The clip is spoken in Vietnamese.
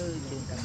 Ừ, cư trường trần